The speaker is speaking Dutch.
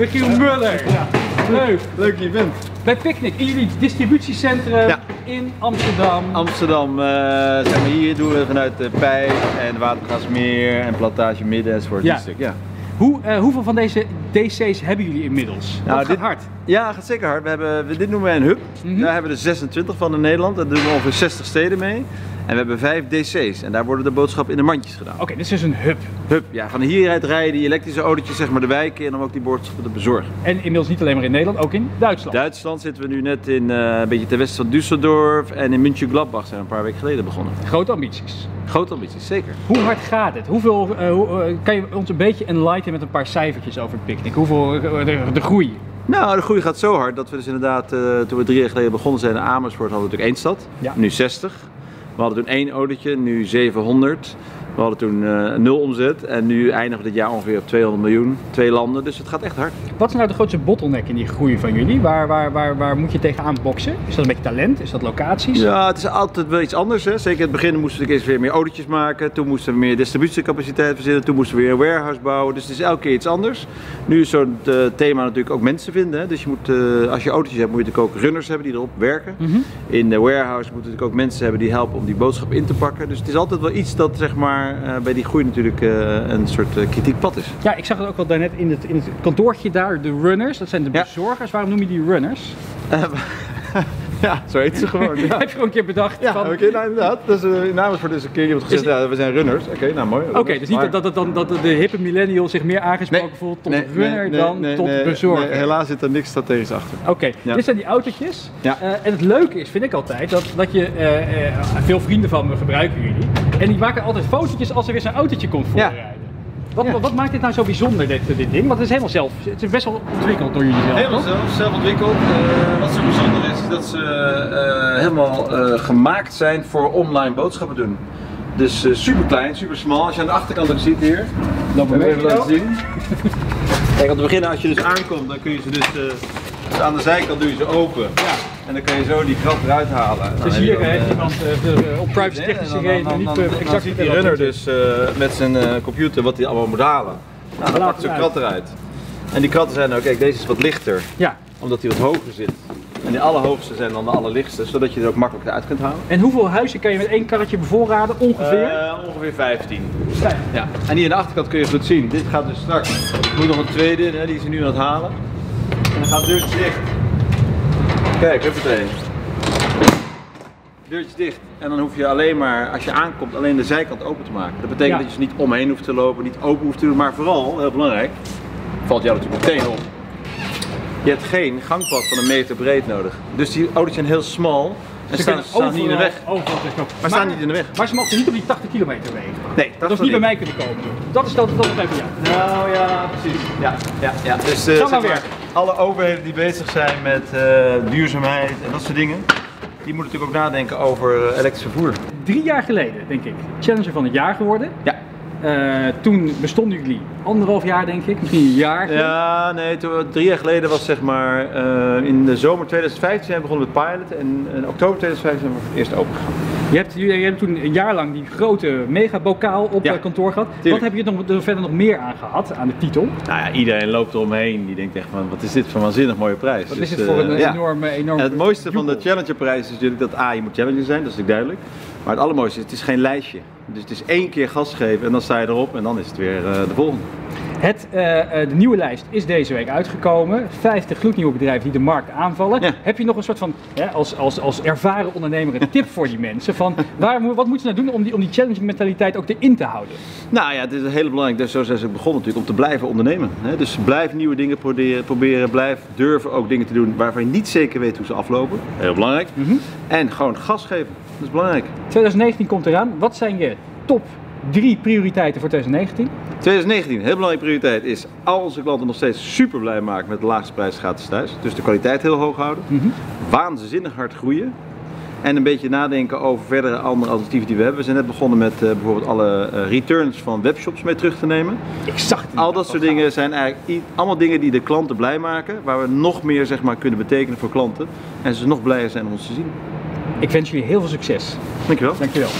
Michiel Muller. Ja. Leuk. Leuk dat je bent. Bij Picnic, in jullie distributiecentrum Ja. in Amsterdam. Amsterdam, eh, zeg maar hier doen we vanuit de Pijp en Watergasmeer en Plantage Midden enzovoort. Ja. Stuk, ja. Hoe, eh, hoeveel van deze DC's hebben jullie inmiddels? Nou, dit- hard. Ja, gaat zeker hard. We hebben, dit noemen wij een hub. Mhm. Daar hebben we er 26 van in Nederland. Daar doen we ongeveer 60 steden mee. En we hebben vijf DC's. En daar worden de boodschappen in de mandjes gedaan. Oké, dit is dus een hub. Hub, ja, van hieruit rijden die elektrische autootjes zeg maar de wijken in om ook die boodschappen te bezorgen. En inmiddels niet alleen maar in Nederland, ook in Duitsland. Duitsland zitten we nu net in, eh, een beetje ten westen van Düsseldorf en in München-Gladbach zijn we een paar weken geleden begonnen. Grote ambities. Grote ambities, zeker. Hoe hard gaat het? Hoeveel, eh, hoe, eh, kan je ons een beetje enlighten met een paar cijfertjes over Picnic? Hoeveel eh, de, de groei? Nou, de groei gaat zo hard dat we dus inderdaad, eh, toen we drie jaar geleden begonnen zijn in Amersfoort, hadden we natuurlijk één stad. Ja. Nu 60. We hadden toen één autootje, nu 700. We hadden toen eh, nul omzet en nu eindigen we dit jaar ongeveer op 200 miljoen. Twee landen, dus het gaat echt hard. Wat is nou de grootste bottleneck in die groei van jullie? Waar, waar, waar, waar moet je tegenaan boksen? Is dat een beetje talent? Is dat locaties? Ja, het is altijd wel iets anders. Hè. Zeker in het begin moesten we eerst weer meer autootjes maken. Toen moesten we meer distributiecapaciteit verzinnen. Toen moesten we weer een warehouse bouwen. Dus het is elke keer iets anders. Nu is zo'n eh, thema natuurlijk ook mensen vinden. Hè. Dus je moet, eh, als je autootjes hebt, moet je natuurlijk ook runners hebben die erop werken. Mhm. In de warehouse moeten natuurlijk ook mensen hebben die helpen om die boodschap in te pakken. Dus het is altijd wel iets dat zeg maar, eh, bij die groei natuurlijk eh, een soort eh, kritiek pad is. Ja, ik zag het ook wel daarnet in het, in het kantoortje daar, de runners. Dat zijn de Ja. bezorgers. Waarom noem je die runners? ja, zo heet ze gewoon. Ja. Heb je gewoon een keer bedacht Ja, van... oké, nou inderdaad. Is uh, namens voor deze keer iemand gezegd, Is- ja, we zijn runners. Oké, nou mooi. Oké, dus niet Maar- dat, dat, dat, dat de hippe millennial zich meer aangesproken Nee, voelt tot nee, runner nee, dan tot bezorger. helaas zit er niks strategisch achter. Oké, Ja. dit zijn die autootjes. Ja. Eh, en het leuke is, vind ik altijd, dat, dat je, eh, eh, veel vrienden van me gebruiken jullie. En die maken altijd fotootjes als er weer zo'n autootje komt Ja. Wat, Ja. wat maakt dit nou zo bijzonder, dit, dit ding? Want het is helemaal zelf, het is best wel ontwikkeld door jullie zelf, Helemaal toch? zelf, zelf ontwikkeld. Eh, wat zo bijzonder is, is dat ze eh, helemaal eh, gemaakt zijn voor online boodschappen doen. Dus super klein, super smal. Als je aan de achterkant ook ziet hier, dan moet ik even laten zien. Kijk, om te beginnen, als je dus aankomt, dan kun je ze dus, dus aan de zijkant doe je ze open. Ja. En dan kun je zo die krat eruit halen. Dus hier heeft eh, iemand eh, de- op privacy technische redenen niet eh, exact ziet die runner dus eh, met zijn eh, computer wat hij allemaal moet halen. Nou, dan Laat pakt zo'n krat eruit. En die kratten zijn ook, kijk deze is wat lichter. Ja. omdat hij wat hoger zit. En die allerhoogste zijn dan de allerlichtste, zodat je er ook makkelijk uit kunt houden. En hoeveel huizen kan je met één karretje bevoorraden ongeveer? Eh, ongeveer 15. Vijf. Ja. En hier aan de achterkant kun je goed zien. Dit gaat dus straks. Er moet nog een tweede, hè, die is nu aan het halen. En dan gaat het deurtje dicht. Kijk, huppatee. Deurtje dicht. En dan hoef je alleen maar, als je aankomt, alleen de zijkant open te maken. Dat betekent Ja. dat je dus niet omheen hoeft te lopen, niet open hoeft te doen. Maar vooral, heel belangrijk, valt jou natuurlijk meteen op. Je hebt geen gangpad van een meter breed nodig. Dus die auto's zijn heel smal en Ze staan, staan niet in de weg. overal-. Maar staan niet in de weg. Maar ze mogen niet op die 80 kilometer wegen. Nee, Dat is niet bij mij kunnen komen. Dat is dat, dat is even ja. Nou ja, precies. Ja, ja, ja. Dus eh, Ga maar maar, weer. Alle overheden die bezig zijn met eh, duurzaamheid en dat soort dingen, die moeten natuurlijk ook nadenken over eh, elektrisch vervoer. Drie jaar geleden, denk ik, Challenger van het jaar geworden. Ja. Eh, toen bestonden jullie anderhalf jaar, denk ik, misschien een jaar. Ja, nee, toen, drie jaar geleden was zeg maar in de zomer 2015 zijn we begonnen met piloten en in oktober 2015 zijn we voor het eerst open gegaan. Je hebt, je, je hebt toen een jaar lang die grote megabokaal op Ja, eh, kantoor gehad. tuurlijk. Wat heb je er nog, er verder nog meer aan gehad, aan de titel? Nou ja, iedereen loopt eromheen, die denkt echt van wat is dit voor een waanzinnig mooie prijs. Wat Dus, is het voor een eh, ja. enorme, enorme En het mooiste van de jubel? Challenger prijs is natuurlijk dat A, je moet Challenger zijn, dat is natuurlijk duidelijk. Maar het allermooiste is, het is geen lijstje. Dus het is één keer gas geven en dan sta je erop en dan is het weer eh, de volgende. Het, eh, eh, de nieuwe lijst is deze week uitgekomen. 50 gloednieuwe bedrijven die de markt aanvallen. Ja. Heb je nog een soort van, hè, als, als, als ervaren ondernemer, een tip voor die mensen? Van waar, moet- wat moeten ze nou doen om die, om die challenging mentaliteit ook erin te houden? Nou ja, het is heel belangrijk, dus zo zijn ze begonnen natuurlijk, om te blijven ondernemen. Hè? Dus blijf nieuwe dingen proberen, proberen, blijf durven ook dingen te doen waarvan je niet zeker weet hoe ze aflopen. Heel belangrijk. Mhm. En gewoon gas geven, dat is belangrijk. 2019 komt eraan. Wat zijn je top drie prioriteiten voor 2019? 2019, heel belangrijke prioriteit is al onze klanten nog steeds super blij maken met de laagste prijs gratis thuis. Dus de kwaliteit heel hoog houden. Mhm. Waanzinnig hard groeien. En een beetje nadenken over verdere andere alternatieven die we hebben. We zijn net begonnen met eh, bijvoorbeeld alle eh, returns van webshops mee terug te nemen. Ik zag het. Al dat soort dingen zijn eigenlijk allemaal dingen die de klanten blij maken. Waar we nog meer zeg maar, kunnen betekenen voor klanten. En ze nog blijer zijn om ons te zien. Ik wens jullie heel veel succes. Dankjewel. Dankjewel.